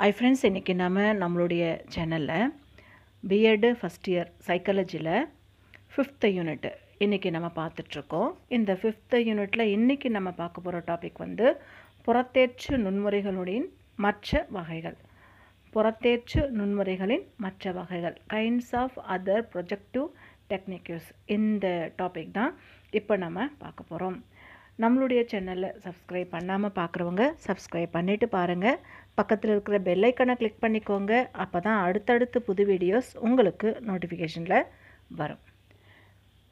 ஐ friends இன்றைக்கி நம்ம நம்மளுடைய சேனலில் பிஎட்டு ஃபஸ்ட் இயர் சைக்காலஜியில் ஃபிஃப்த்து யூனிட் இன்றைக்கி நம்ம பார்த்துட்ருக்கோம் இந்த ஃபிஃப்த்து யூனிட்டில் இன்றைக்கி நம்ம பார்க்க போகிற டாபிக் வந்து புறத்தேற்று நுண்முறைகளுடைய மற்ற வகைகள். புறத்தேற்று நுண்முறைகளின் மற்ற வகைகள் kinds of other projective techniques இந்த டாபிக் தான் இப்போ நம்ம பார்க்க போகிறோம் நம்மளுடைய சேனலில் சப்ஸ்கிரைப் பண்ணாமல் பார்க்குறவங்க சப்ஸ்கிரைப் பண்ணிவிட்டு பாருங்கள் பக்கத்தில் இருக்கிற பெல்லைக்கனை கிளிக் பண்ணிக்கோங்க. அப்போ தான் அடுத்தடுத்து புது வீடியோஸ் உங்களுக்கு நோட்டிஃபிகேஷனில் வரும்.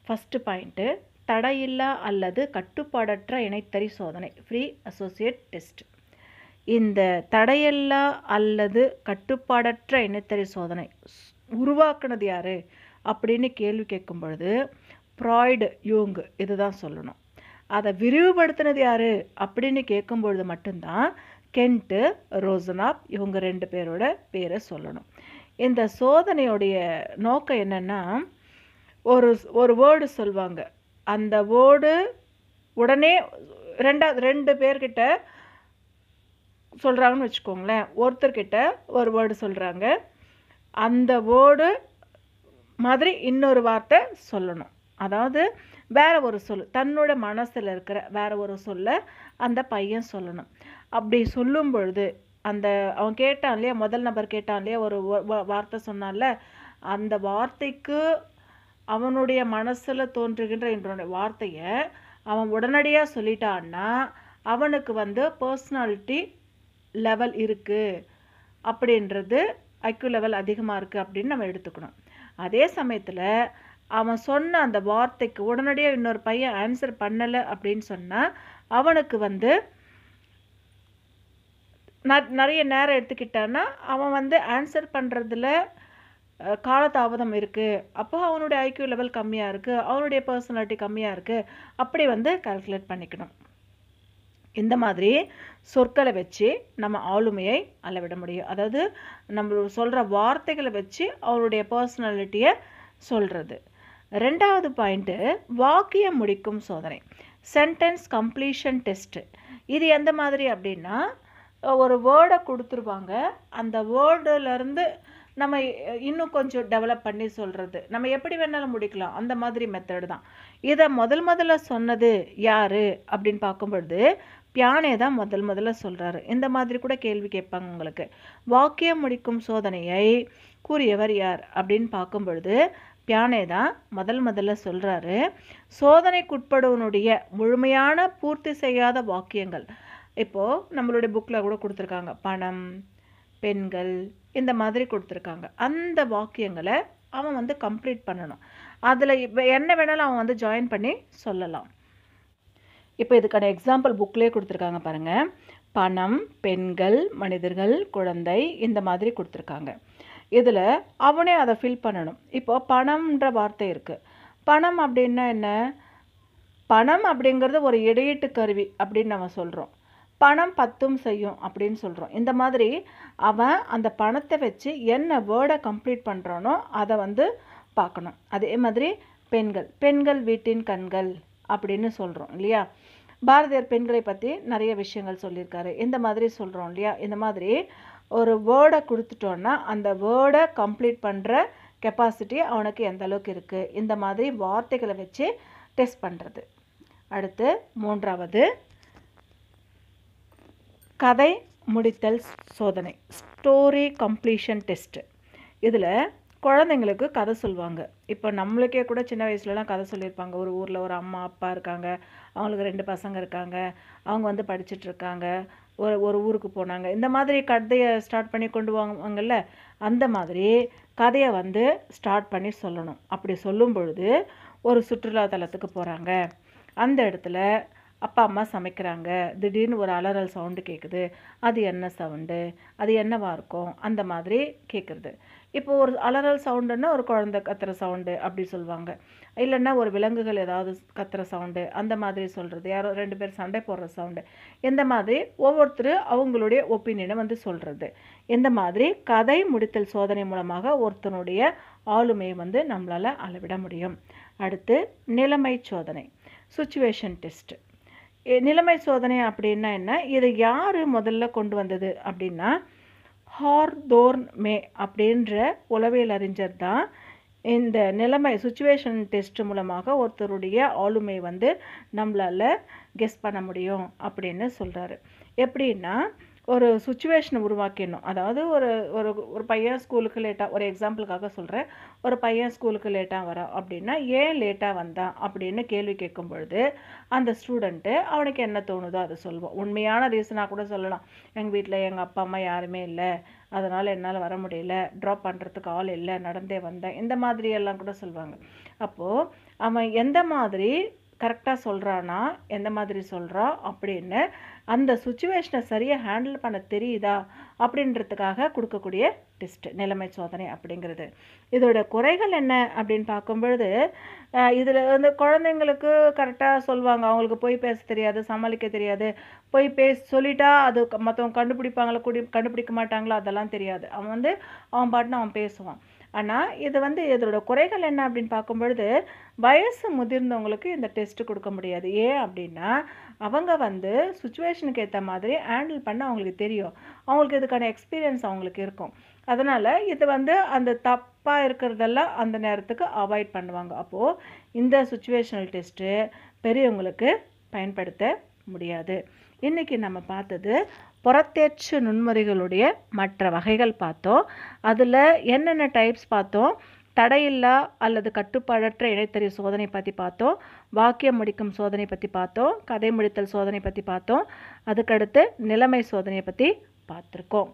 ஃபஸ்ட்டு பாயிண்ட்டு தடையில்லா அல்லது கட்டுப்பாடற்ற இணைத்தறி சோதனை ஃப்ரீ அசோசியேட் டெஸ்ட் இந்த தடையில்லா அல்லது கட்டுப்பாடற்ற இணைத்தறி சோதனை உருவாக்குனது யார்? அப்படின்னு கேள்வி கேட்கும் பொழுது ப்ராய்டு யூங் இதுதான் சொல்லணும். அதை விரிவுபடுத்தினது யார்? அப்படின்னு கேட்கும்பொழுது மட்டும்தான் கென்ட்டு ரோசனாப் இவங்க ரெண்டு பேரோட பேரை சொல்லணும். இந்த சோதனையுடைய நோக்கம் என்னென்னா ஒரு ஒரு வேர்டு சொல்லுவாங்க அந்த வேர்டு உடனே ரெண்டாவது ரெண்டு பேர்கிட்ட சொல்கிறாங்கன்னு வச்சுக்கோங்களேன். ஒருத்தர்கிட்ட ஒரு வேர்டு சொல்கிறாங்க அந்த வேர்டு மாதிரி இன்னொரு வார்த்தை சொல்லணும். அதாவது வேற ஒரு சொல் தன்னோட மனசில் இருக்கிற வேற ஒரு சொல்ல அந்த பையன் சொல்லணும். அப்படி சொல்லும் பொழுது அந்த அவன் கேட்டான் இல்லையா முதல் நபர் கேட்டான் இல்லையா ஒரு வார்த்தை சொன்னான்ல அந்த வார்த்தைக்கு அவனுடைய மனசில் தோன்றுகின்ற என்னுடைய வார்த்தையை அவன் உடனடியாக சொல்லிட்டான்னா அவனுக்கு வந்து பர்சனாலிட்டி லெவல் இருக்குது அப்படின்றது ஐக்யூ லெவல் அதிகமாக இருக்குது அப்படின்னு நம்ம எடுத்துக்கணும். அதே சமயத்தில் அவன் சொன்ன அந்த வார்த்தைக்கு உடனடியாக இன்னொரு பையன் ஆன்சர் பண்ணலை அப்படின்னு சொன்னால் அவனுக்கு வந்து நிறைய நேரம் எடுத்துக்கிட்டான்னா அவன் வந்து ஆன்சர் பண்ணுறதுல காலதாபதம் இருக்குது அப்போ அவனுடைய ஐக்யூ லெவல் கம்மியாக இருக்குது அவனுடைய பர்சனாலிட்டி கம்மியாக இருக்குது அப்படி வந்து கால்குலேட் பண்ணிக்கணும். இந்த மாதிரி சொற்களை வச்சு நம்ம ஆளுமையை அளவிட முடியும். அதாவது நம்ம சொல்கிற வார்த்தைகளை வச்சு அவருடைய பர்சனாலிட்டியை சொல்கிறது ரெண்டாவது பாயிண்ட்டு வாக்கியம் முடிக்கும் சோதனை. சென்டென்ஸ் கம்ப்ளீஷன் டெஸ்ட்டு இது எந்த மாதிரி அப்படின்னா ஒரு வேர்டை கொடுத்துருவாங்க. அந்த வேர்டுலேருந்து நம்ம இன்னும் கொஞ்சம் டெவலப் பண்ணி சொல்கிறது நம்ம எப்படி வேணாலும் முடிக்கலாம். அந்த மாதிரி மெத்தடு தான். இதை முதல் முதல்ல சொன்னது யார்? அப்படின்னு பார்க்கும்பொழுது பியானே தான் முதல் முதல்ல சொல்கிறாரு இந்த மாதிரி கூட கேள்வி கேட்பாங்க உங்களுக்கு. வாக்கியம் முடிக்கும் சோதனையை கூறியவர் யார்? அப்படின்னு பார்க்கும்பொழுது பியானே தான் முதல் முதல்ல சொல்கிறாரு சோதனைக்குட்படுவனுடைய முழுமையான பூர்த்தி செய்யாத வாக்கியங்கள். இப்போது நம்மளுடைய புக்கில் கூட கொடுத்துருக்காங்க. பணம் பெண்கள் இந்த மாதிரி கொடுத்துருக்காங்க. அந்த வாக்கியங்களை அவன் வந்து கம்ப்ளீட் பண்ணணும். அதில் இப்போ என்ன வேணாலும் அவன் வந்து ஜாயின் பண்ணி சொல்லலாம். இப்போ இதுக்கான எக்ஸாம்பிள் புக்லேயே கொடுத்துருக்காங்க பாருங்கள் பணம் பெண்கள் மனிதர்கள் குழந்தை இந்த மாதிரி கொடுத்துருக்காங்க. இதில் அவனே அதை ஃபில் பண்ணணும். இப்போ பணம்ன்ற வார்த்தை இருக்குது பணம் அப்படின்னா என்ன? பணம் அப்படிங்கிறது ஒரு இடையீட்டு கருவி அப்படின்னு நம்ம சொல்கிறோம் பணம் பத்தும் செய்யும் அப்படின்னு சொல்கிறோம் இந்த மாதிரி அவன் அந்த பணத்தை வச்சு என்ன வேர்டை கம்ப்ளீட் பண்ணுறானோ அதை வந்து பார்க்கணும். அதே மாதிரி பெண்கள். பெண்கள் வீட்டின் கண்கள் அப்படின்னு சொல்கிறோம் இல்லையா? பாரதியார் பெண்களை பற்றி நிறைய விஷயங்கள் சொல்லியிருக்காரு. இந்த மாதிரி சொல்கிறோம் இல்லையா? இந்த மாதிரி ஒரு வேர்டை கொடுத்துட்டோன்னா அந்த வேர்டை கம்ப்ளீட் பண்ணுற கெப்பாசிட்டி அவனுக்கு எந்த அளவுக்கு இருக்குது இந்த மாதிரி வார்த்தைகளை வச்சு டெஸ்ட் பண்ணுறது அடுத்து மூன்றாவது கதை முடித்தல் சோதனை ஸ்டோரி கம்ப்ளீஷன் டெஸ்ட்டு இதில் குழந்தைங்களுக்கு கதை சொல்லுவாங்க இப்போ நம்மளுக்கே கூட சின்ன வயசுலலாம் கதை சொல்லியிருப்பாங்க. ஒரு ஊரில் ஒரு அம்மா அப்பா இருக்காங்க. அவங்களுக்கு ரெண்டு பசங்க இருக்காங்க. அவங்க வந்து படிச்சுட்ருக்காங்க ஒரு ஒரு ஊருக்கு போனாங்க. இந்த மாதிரி கதையை ஸ்டார்ட் பண்ணி கொண்டு வாங்கல்ல அந்த மாதிரி கதையை வந்து ஸ்டார்ட் பண்ணி சொல்லணும். அப்படி சொல்லும் பொழுது ஒரு சுற்றுலா தலத்துக்கு போகிறாங்க அந்த இடத்துல அப்பா அம்மா சமைக்கிறாங்க. திடீர்னு ஒரு அலறல் சவுண்டு கேட்குது அது என்ன சவுண்டு அது என்னவாக இருக்கும்? அந்த மாதிரி கேட்குறது இப்போ ஒரு அலறல் சவுண்டுன்னா ஒரு குழந்தை கத்துற சவுண்டு அப்படி சொல்லுவாங்க. இல்லைன்னா ஒரு விலங்குகள் ஏதாவது கத்துற சவுண்டு அந்த மாதிரி சொல்கிறது யாரோ ரெண்டு பேர் சண்டை போடுற சவுண்டு இந்த மாதிரி ஒவ்வொருத்தர் அவங்களுடைய ஒப்பீனியனை வந்து சொல்கிறது இந்த மாதிரி கதை முடித்தல் சோதனை மூலமாக ஒருத்தனுடைய ஆளுமையை வந்து நம்மளால் அளவிட முடியும். அடுத்து நிலைமை சோதனை. சுச்சுவேஷன் டெஸ்ட்டு நிலைமை சோதனை அப்படின்னா என்ன? இதை யார் முதல்ல கொண்டு வந்தது அப்படின்னா ஹார்தோர்ன் மே அப்படின்ற உளவியல் அறிஞர் தான். இந்த நிலைமை சுச்சுவேஷன் டெஸ்ட் மூலமாக ஒருத்தருடைய ஆளுமை வந்து நம்மளால் கெஸ் பண்ண முடியும் அப்படின்னு சொல்கிறாரு எப்படின்னா ஒரு சுச்சுவேஷனை உருவாக்கிடணும். அதாவது ஒரு ஒரு ஒரு பையன் ஸ்கூலுக்கு லேட்டாக ஒரு எக்ஸாம்பிளுக்காக சொல்கிறேன் ஒரு பையன் ஸ்கூலுக்கு லேட்டாக வரான் அப்படின்னா ஏன் லேட்டாக வந்தான் அப்படின்னு கேள்வி கேட்கும் பொழுது அந்த ஸ்டூடெண்ட்டு அவனுக்கு என்ன தோணுதோ அதை சொல்வோம் உண்மையான ரீசனாக கூட சொல்லலாம். எங்கள் வீட்டில் எங்கள் அப்பா அம்மா யாருமே இல்லை. அதனால் என்னால் வர முடியல. ட்ராப் பண்ணுறதுக்கு ஆள் இல்லை. நடந்தே வந்தேன். இந்த மாதிரி எல்லாம் கூட சொல்லுவாங்க. அப்போது அவன் எந்த மாதிரி கரெக்டாக சொல்கிறானா எந்த மாதிரி சொல்கிறான் அப்படின்னு அந்த சுச்சுவேஷனை சரியாக ஹேண்டில் பண்ண தெரியுதா? அப்படின்றதுக்காக கொடுக்கக்கூடிய டெஸ்ட் நிலைமை சோதனை அப்படிங்கிறது. இதோட குறைகள் என்ன அப்படின்னு பார்க்கும்பொழுது இதில் வந்து குழந்தைங்களுக்கு கரெக்டாக சொல்லுவாங்க. அவங்களுக்கு போய் பேச தெரியாது சமாளிக்க தெரியாது. போய் பேச சொல்லிட்டா அது மற்றவங்க கண்டுபிடிப்பாங்களா கூடி கண்டுபிடிக்க மாட்டாங்களா அதெல்லாம் தெரியாது. அவன் வந்து அவன் பாட்டுன்னு அவன் பேசுவான். ஆனால் இது வந்து இதோட குறைகள் என்ன அப்படின்னு பார்க்கும்பொழுது வயசு முதிர்ந்தவங்களுக்கு இந்த டெஸ்ட் கொடுக்க முடியாது. ஏன் அப்படின்னா அவங்க வந்து சுச்சுவேஷனுக்கு ஏற்ற மாதிரி ஹேண்டில் பண்ண அவங்களுக்கு தெரியும். அவங்களுக்கு இதுக்கான எக்ஸ்பீரியன்ஸ் அவங்களுக்கு இருக்கும். அதனால் இது வந்து அந்த தப்பாக இருக்கிறதெல்லாம் அந்த நேரத்துக்கு அவாய்ட் பண்ணுவாங்க. அப்போது இந்த சுச்சுவேஷனல் டெஸ்ட்டு பெரியவங்களுக்கு பயன்படுத்த முடியாது. இன்றைக்கி நம்ம பார்த்தது புறத்தேற்று நுண்முறைகளுடைய மற்ற வகைகள் பார்த்தோம். அதில் என்னென்ன டைப்ஸ் பார்த்தோம்? தடையில்லா அல்லது கட்டுப்பாடற்ற இடைத்தறி சோதனை பற்றி பார்த்தோம். வாக்கியம் முடிக்கும் சோதனை பற்றி பார்த்தோம். கதை முடித்தல் சோதனை பற்றி பார்த்தோம். அதுக்கடுத்து நிலைமை சோதனையை பற்றி பார்த்துருக்கோம்.